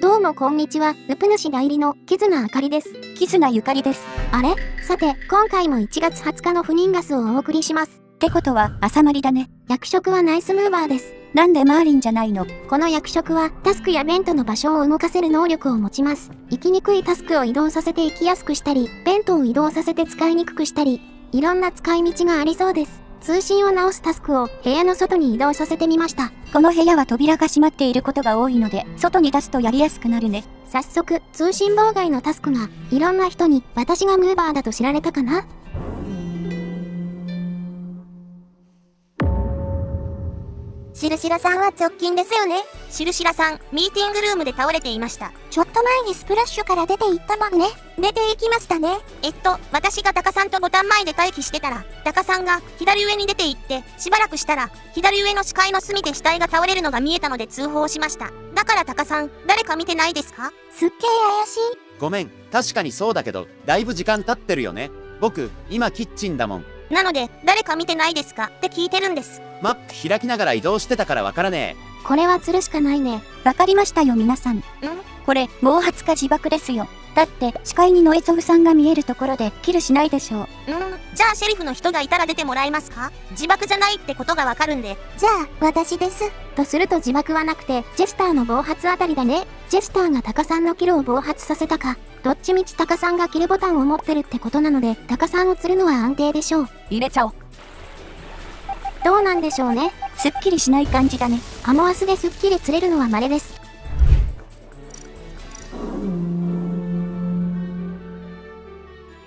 どうもこんにちは、ルプ主代理のキズナあかりです。キズナゆかりです。あれ？さて、今回も1月20日の不妊ガスをお送りします。ってことは、朝まりだね。役職はナイスムーバーです。なんでマーリンじゃないの？この役職は、タスクやベントの場所を動かせる能力を持ちます。行きにくいタスクを移動させて行きやすくしたり、ベントを移動させて使いにくくしたり、いろんな使い道がありそうです。通信を直すタスクを部屋の外に移動させてみました。この部屋は扉が閉まっていることが多いので、外に出すとやりやすくなるね。早速、通信妨害のタスクが、いろんな人に私がムーバーだと知られたかな？しるしらさんは直近ですよね。しるしらさん、ミーティングルームで倒れていました。ちょっと前にスプラッシュから出て行ったもんね。出て行きましたね。えっと、私がタカさんとボタン前で待機してたら、タカさんが左上に出て行って、しばらくしたら、左上の視界の隅で死体が倒れるのが見えたので通報しました。だからタカさん、誰か見てないですか？すっげえ怪しい。ごめん、確かにそうだけど、だいぶ時間経ってるよね。僕、今キッチンだもん。なので、誰か見てないですか？って聞いてるんです。マップ開きながら移動してたからわからねこれは釣るしかないね。わかりましたよ皆さん。ん？これ、毛髪か自爆ですよ。だって、視界にノイゾフさんが見えるところで、キルしないでしょう。うん、じゃあシェリフの人がいたら出てもらえますか？自爆じゃないってことがわかるんで。じゃあ、私です。とすると自爆はなくて、ジェスターの暴発あたりだね。ジェスターがタカさんのキルを暴発させたか、どっちみちタカさんがキルボタンを持ってるってことなので、タカさんを釣るのは安定でしょう。入れちゃおう。どうなんでしょうね。すっきりしない感じだね。アモアスですっきり釣れるのは稀です。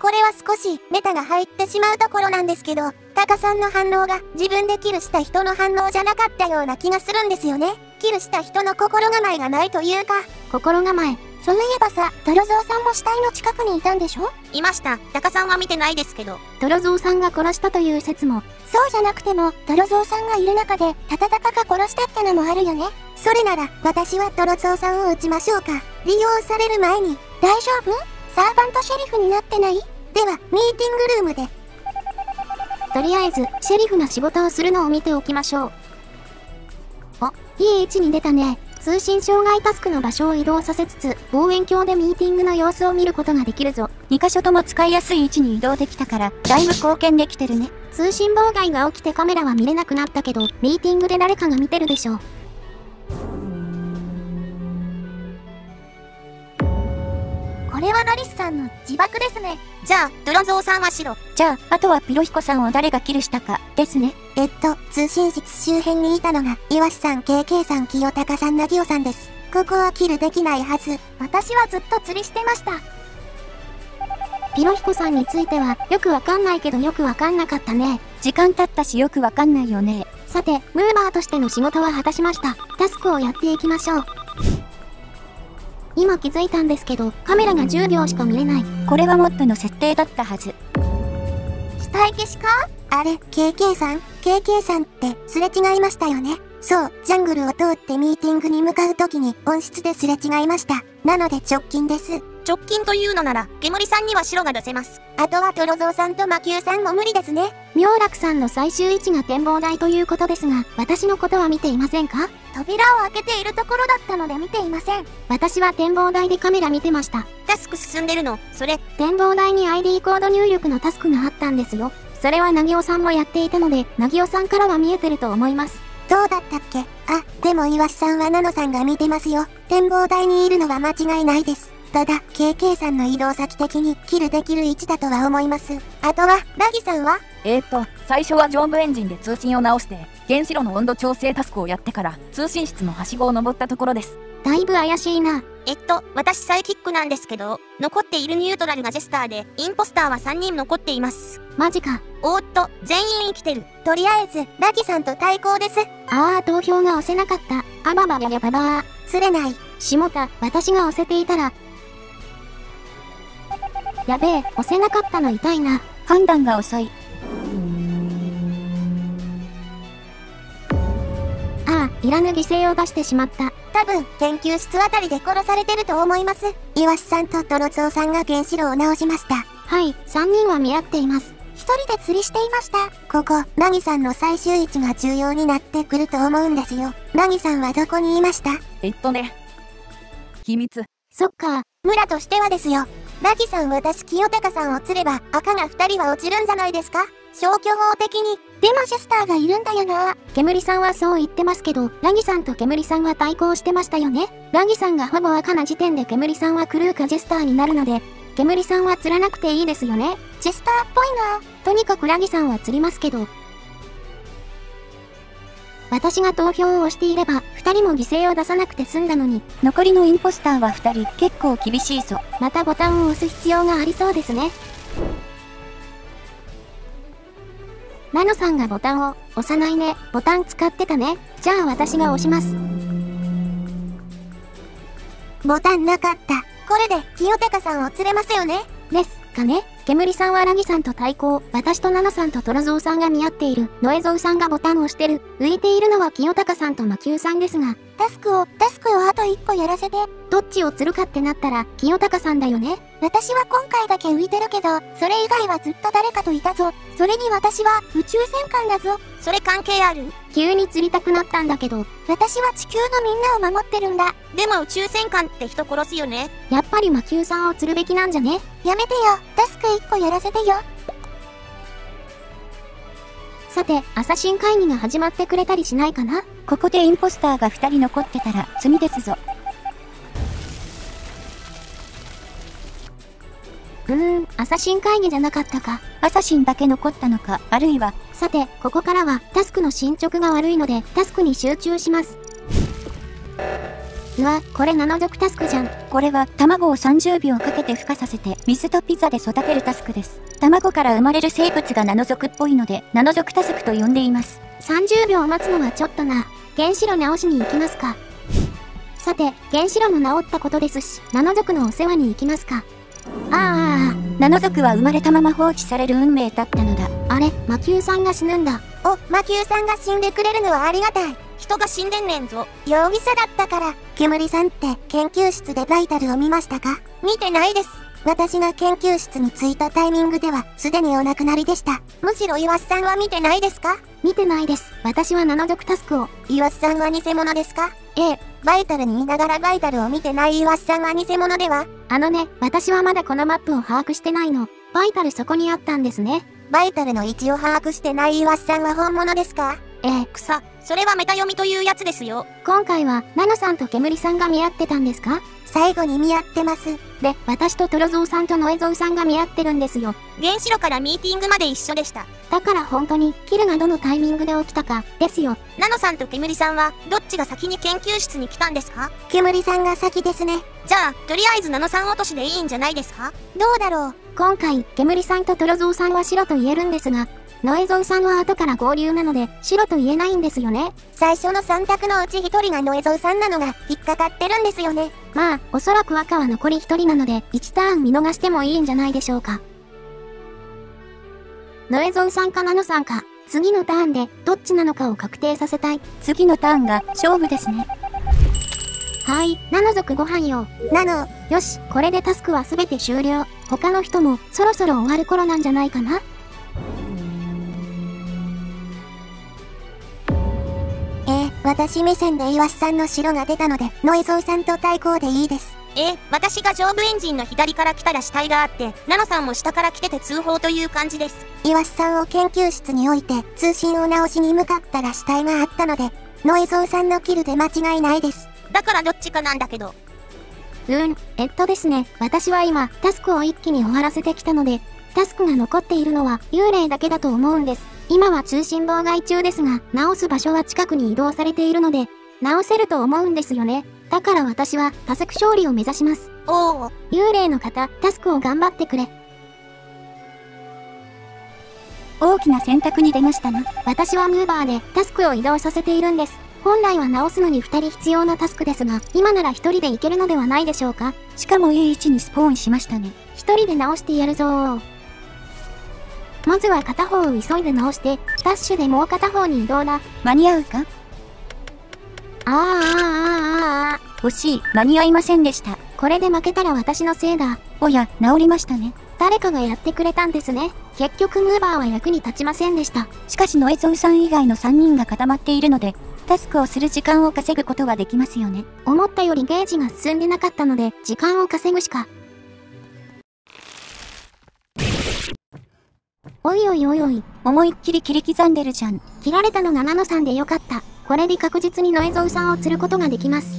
これは少しメタが入ってしまうところなんですけど、タカさんの反応が自分でキルした人の反応じゃなかったような気がするんですよね。キルした人の心構えがないというか。心構え。そういえばさ、ドロゾーさんも死体の近くにいたんでしょ？いました。タカさんは見てないですけど。ドロゾーさんが殺したという説も、そうじゃなくても、ドロゾーさんがいる中で、タタタカが殺したってのもあるよね。それなら、私はドロゾーさんを撃ちましょうか。利用される前に、大丈夫？サーバントシェリフになってない？では、ミーティングルームで。とりあえず、シェリフが仕事をするのを見ておきましょう。あ、いい位置に出たね。通信障害タスクの場所を移動させつつ、望遠鏡でミーティングの様子を見ることができるぞ。2箇所とも使いやすい位置に移動できたから、だいぶ貢献できてるね。通信妨害が起きてカメラは見れなくなったけど、ミーティングで誰かが見てるでしょう。これはノリスさんの自爆ですね。じゃあ、ドロゾーさんは白。じゃあ、あとはピロヒコさんを誰がキルしたか、ですね。えっと、通信室周辺にいたのが、イワシさん、KK さん、清高さん、ナギオさんです。ここはキルできないはず。私はずっと釣りしてました。ピロヒコさんについては、よくわかんないけどよくわかんなかったね。時間経ったしよくわかんないよね。さて、ムーバーとしての仕事は果たしました。タスクをやっていきましょう。今気づいたんですけど、カメラが10秒しか見れない。これはモッドの設定だったはず。死体消しか？あれ、KK さん ?KK さんってすれ違いましたよね。そう、ジャングルを通ってミーティングに向かうときに温室ですれ違いました。なので直近です。直近というのなら、煙さんには白が出せます。あとはトロゾーさんと魔球さんも無理ですね。妙楽さんの最終位置が展望台ということですが、私のことは見ていませんか？扉を開けているところだったので見ていません。私は展望台でカメラ見てました。タスク進んでるの、それ。展望台に ID コード入力のタスクがあったんですよ。それはなぎおさんもやっていたので、なぎおさんからは見えてると思います。どうだったっけ？あ、でもイワシさんはナノさんが見てますよ。展望台にいるのは間違いないです。ただ、KK さんの移動先的にキルできる位置だとは思います。あとは、ラギさんは？えーっと、最初は上部エンジンで通信を直して、原子炉の温度調整タスクをやってから、通信室のはしごを登ったところです。だいぶ怪しいな。えっと、私サイキックなんですけど、残っているニュートラルがジェスターで、インポスターは3人残っています。マジか。おーっと、全員生きてる。とりあえず、ラギさんと対抗です。あー、投票が押せなかった。あばばばばばばー。釣れない。下田、私が押せていたら。やべえ、押せなかったの痛いな。判断が遅い。ああ、いらぬ犠牲を出してしまった。多分、研究室あたりで殺されてると思います。イワシさんとトロツオさんが原子炉を直しました。はい、3人は見合っています。一人で釣りしていました。ここ、ナギさんの最終位置が重要になってくると思うんですよ。ナギさんはどこにいました？えっとね、秘密。そっか。村としてはですよ。ラギさん私清高さんを釣れば赤が二人は落ちるんじゃないですか？消去法的に。でもシェスターがいるんだよな。煙さんはそう言ってますけど、ラギさんと煙さんは対抗してましたよね。ラギさんがほぼ赤な時点で煙さんはクルーかジェスターになるので、煙さんは釣らなくていいですよね。ジェスターっぽいな。とにかくラギさんは釣りますけど、私が投票をしていれば、二人も犠牲を出さなくて済んだのに、残りのインポスターは2人、結構厳しいぞ。またボタンを押す必要がありそうですね。ナノさんがボタンを押さないね。ボタン使ってたね。じゃあ私が押します。ボタンなかった。これで清高さんを釣れますよね。ですかね。煙さんはラギさんと対抗、私とナナさんとトラゾウさんが見合っている、ノエゾウさんがボタンを押してる、浮いているのは清高さんと魔球さんですが、タスクを、タスクをやらせて。どっちを釣るかってなったら、清高さんだよね。私は今回だけ浮いてるけど、それ以外はずっと誰かといたぞ。それに私は宇宙戦艦だぞ。それ関係ある？急に釣りたくなったんだけど、私は地球のみんなを守ってるんだ。でも宇宙戦艦って人殺すよね。やっぱり魔球さんを釣るべきなんじゃね？やめてよ。タスク一個やらせてよ。さて、アサシン会議が始まってくれたりしないかな？ここでインポスターが2人残ってたら罪ですぞ。うーん、アサシン会議じゃなかったか。アサシンだけ残ったのか、あるいは、さて、ここからは、タスクの進捗が悪いので、タスクに集中します。うわ、これ7族タスクじゃん。これは卵を30秒かけて孵化させて水とピザで育てるタスクです。卵から生まれる生物がナノ族っぽいので、ナノ族タスクと呼んでいます。30秒待つのはちょっとな。原子炉直しに行きますか。さて、原子炉も治ったことですし、7族のお世話に行きますか。あナノ族は生まれたまま放置される運命だったのだ。あ、あれ、魔球さんが死ぬんだ。お、魔球さんが死んでくれるのはありがたい。人が死んでんねんぞ。容疑者だったから。煙さんって研究室でバイタルを見ましたか？見てないです。私が研究室に着いたタイミングでは、すでにお亡くなりでした。むしろ岩瀬さんは見てないですか？見てないです。私は7族タスクを。岩瀬さんは偽物ですか？ええ、バイタルにいながらバイタルを見てない岩瀬さんは偽物では？あのね、私はまだこのマップを把握してないの。バイタルそこにあったんですね。バイタルの位置を把握してない岩瀬さんは本物ですか？ええ、草。それはメタ読みというやつですよ。今回は、ナノさんと煙さんが見合ってたんですか？最後に見合ってます。で、私とトロゾウさんとノエゾウさんが見合ってるんですよ。原子炉からミーティングまで一緒でした。だから本当に、キルがどのタイミングで起きたか、ですよ。ナノさんと煙さんは、どっちが先に研究室に来たんですか？煙さんが先ですね。じゃあ、とりあえずナノさん落としでいいんじゃないですか？どうだろう今回、煙さんとトロゾウさんは白と言えるんですが、ノエゾウさんは後から合流なので、白と言えないんですよね。最初の3択のうち1人がノエゾウさんなのが引っかかってるんですよね。まあ、おそらく赤は残り1人なので、1ターン見逃してもいいんじゃないでしょうか。ノエゾウさんかナノさんか、次のターンで、どっちなのかを確定させたい。次のターンが勝負ですね。はーい、ナノ族ご飯よ。ナノ、よし、これでタスクはすべて終了。他の人も、そろそろ終わる頃なんじゃないかな私目線で岩瀬さんの白が出たので、ノエゾウさんと対抗でいいです。えー、私が上部エンジンの左から来たら死体があって、ナノさんも下から来てて通報という感じです。岩瀬さんを研究室に置いて、通信を直しに向かったら死体があったので、ノエゾウさんのキルで間違いないです。だからどっちかなんだけど。うーん、えっとですね、私は今、タスクを一気に終わらせてきたので、タスクが残っているのは幽霊だけだと思うんです。今は通信妨害中ですが、直す場所は近くに移動されているので、直せると思うんですよね。だから私は、タスク勝利を目指します。おお、幽霊の方、タスクを頑張ってくれ。大きな選択に出ましたな。私はムーバーでタスクを移動させているんです。本来は直すのに2人必要なタスクですが、今なら1人でいけるのではないでしょうか。しかもいい位置にスポーンしましたね。1人で直してやるぞー。まずは片方を急いで直して、ダッシュでもう片方に移動だ。間に合うか？あーあーあーあー惜しい、間に合いませんでした。これで負けたら私のせいだ。おや、治りましたね。誰かがやってくれたんですね。結局ムーバーは役に立ちませんでした。しかしノエゾウさん以外の3人が固まっているので、タスクをする時間を稼ぐことはできますよね。思ったよりゲージが進んでなかったので、時間を稼ぐしか。おいおいおいおい、思いっきり切り刻んでるじゃん。切られたのがナノさんでよかった。これで確実にノエゾウさんを釣ることができます。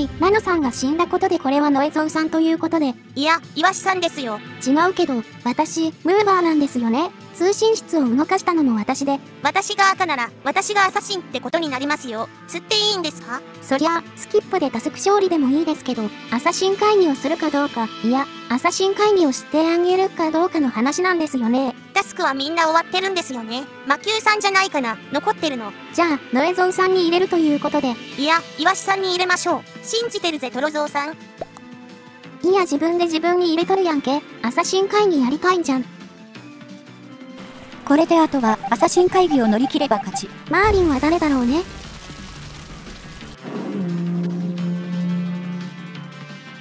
い、ナノさんが死んだことでこれはノエゾウさんということで、いや、イワシさんですよ。違うけど、私、ムーバーなんですよね。通信室を動かしたのも私で、私が赤なら、私がアサシンってことになりますよ。釣っていいんですか？そりゃ、スキップでタスク勝利でもいいですけど、アサシン会議をするかどうか、いや、アサシン会議をしてあげるかどうかの話なんですよね。タスクはみんな終わってるんですよね。魔球さんじゃないかな。残ってるの。じゃあ、ノエゾウさんに入れるということで、いや、イワシさんに入れましょう。信じてるぜ、トロゾウさん。いや自分で自分に入れとるやんけ。アサシン会議やりたいんじゃん。これであとは、アサシン会議を乗り切れば勝ち。マーリンは誰だろうね。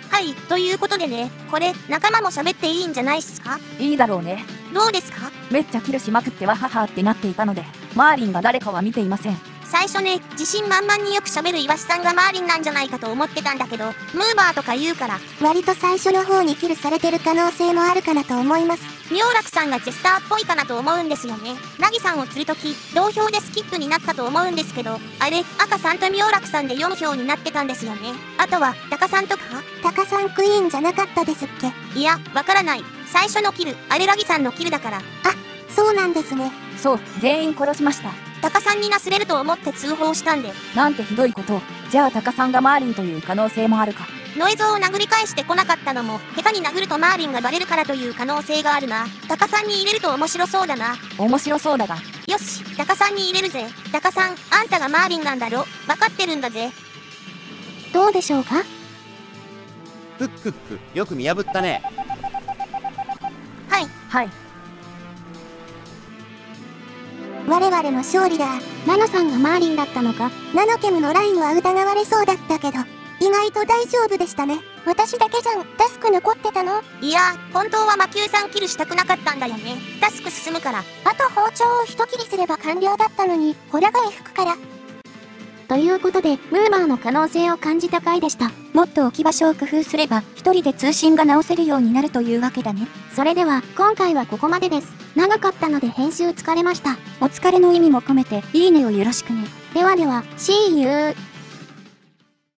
はい、ということでね、これ、仲間も喋っていいんじゃないっすか？いいだろうね。どうですか？めっちゃキルしまくってわははってなっていたので、マーリンが誰かは見ていません。最初ね、自信満々によく喋るイワシさんがマーリンなんじゃないかと思ってたんだけど、ムーバーとか言うから、割と最初の方にキルされてる可能性もあるかなと思います。妙楽さんがジェスターっぽいかなと思うんですよね。ナギさんを釣るとき、同票でスキップになったと思うんですけど、あれ、赤さんと妙楽さんで4票になってたんですよね。あとは、タカさんとか？タカさんクイーンじゃなかったですっけ？いや、わからない。最初のキル、あれラギさんのキルだから、そうなんですね。そう、全員殺しました。タカさんになすれると思って通報したんで、なんてひどいことを。じゃあタカさんがマーリンという可能性もあるか。ノイズを殴り返してこなかったのも、下手に殴るとマーリンがバレるからという可能性があるな。タカさんに入れると面白そうだな。面白そうだが、よし、タカさんに入れるぜ。タカさん、あんたがマーリンなんだろわかってるんだぜ。どうでしょうか？ふっくっくよく見破ったねはい、はい。我々の勝利だ。ナノさんがマーリンだったのか？ナノケムのラインは疑われそうだったけど、意外と大丈夫でしたね。私だけじゃん。タスク残ってたの？いや、本当は魔球さんキルしたくなかったんだよね。タスク進むから。あと包丁を一切りすれば完了だったのに、ホラガイ吹くから。ということで、ムーバーの可能性を感じた回でした。もっと置き場所を工夫すれば、一人で通信が直せるようになるというわけだね。それでは、今回はここまでです。長かったので編集疲れました。お疲れの意味も込めて、いいねをよろしくね。ではでは、See you!